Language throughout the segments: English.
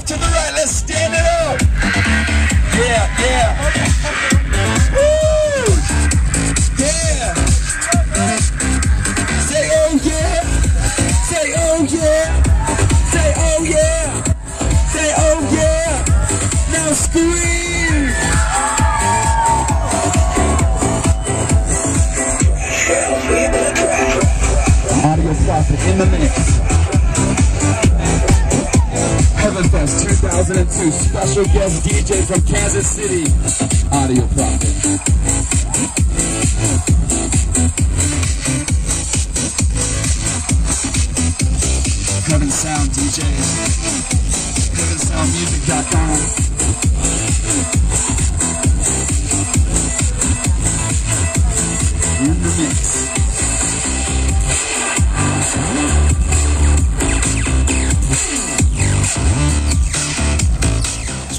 left to the right. Let's stand it up. Yeah, yeah. Woo! Yeah. Say oh yeah. Say oh yeah. Say oh yeah. Say oh yeah. Now scream. Audio in the mix. 2002 special guest DJ from Kansas City. Audio Prophet. Heaven Sound DJs. HeavenSoundMusic.com.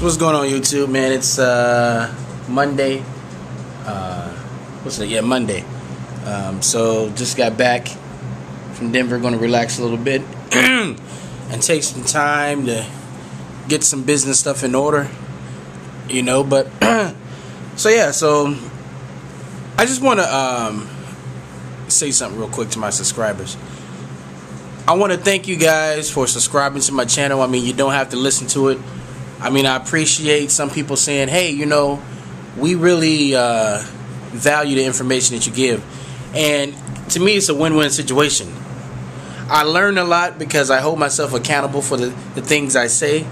What's going on YouTube, man? It's uh, Monday. Uh, what's it? Yeah, Monday. Um, so just got back from Denver. Going to relax a little bit and take some time to get some business stuff in order. You know, but so yeah, so I just want to um, say something real quick to my subscribers. I want to thank you guys for subscribing to my channel. I mean, you don't have to listen to it. I mean, I appreciate some people saying, hey, you know, we really uh, value the information that you give. And to me, it's a win win situation. I learn a lot because I hold myself accountable for the, the things I say.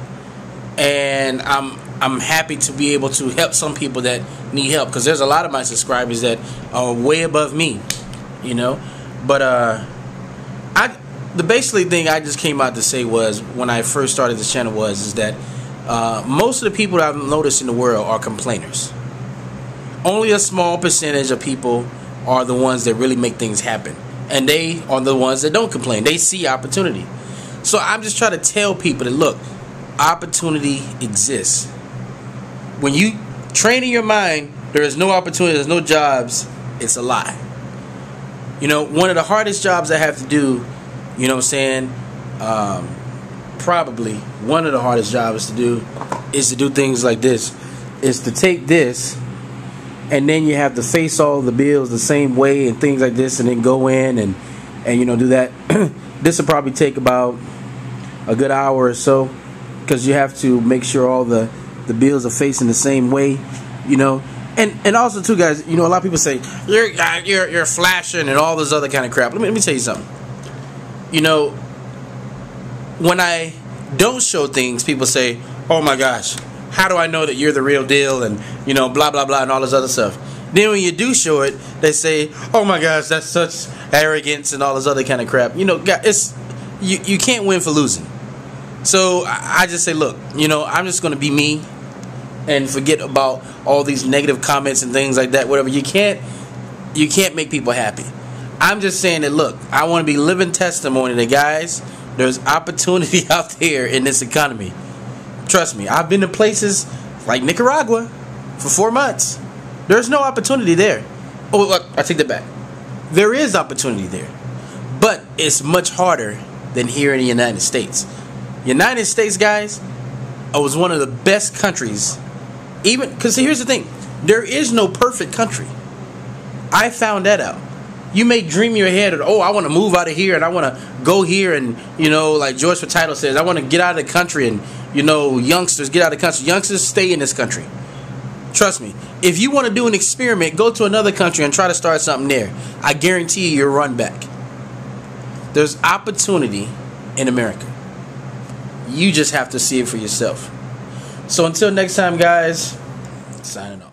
And I'm I'm happy to be able to help some people that need help because there's a lot of my subscribers that are way above me, you know. But uh, I the basically thing I just came out to say was when I first started this channel was is that uh, most of the people that I've noticed in the world are complainers. Only a small percentage of people are the ones that really make things happen, and they are the ones that don't complain. They see opportunity. So I'm just trying to tell people that look, opportunity exists. When you train in your mind, there is no opportunity, there's no jobs. It's a lie. You know, one of the hardest jobs I have to do, you know what I'm saying? Um, probably one of the hardest jobs to do is to do things like this is to take this and then you have to face all the bills the same way and things like this and then go in and and you know do that. This will probably take about a good hour or so because you have to make sure all the the bills are facing the same way you know? And and also too guys you know a lot of people say you're you're you're flashing and all this other kind of crap. Let me, let me tell you something. You know when I don't show things, people say, "Oh my gosh, how do I know that you're the real deal?" and you know, blah blah blah, and all this other stuff. Then when you do show it, they say, "Oh my gosh, that's such arrogance and all this other kind of crap." You know, it's you you can't win for losing. So I just say, look, you know, I'm just gonna be me and forget about all these negative comments and things like that. Whatever you can't you can't make people happy. I'm just saying that look, I want to be living testimony that guys, there's opportunity out there in this economy. Trust me, I've been to places like Nicaragua for four months. There's no opportunity there. Oh, look, I take that back. There is opportunity there, but it's much harder than here in the United States. United States, guys, I was one of the best countries. Even because here's the thing, there is no perfect country. I found that out. You may dream your head of, oh, I want to move out of here and I want to go here and, you know, like George Title says, I want to get out of the country and, you know, youngsters get out of the country. Youngsters stay in this country. Trust me. If you want to do an experiment, go to another country and try to start something there. I guarantee you you'll run back. There's opportunity in America. You just have to see it for yourself. So until next time, guys, signing off.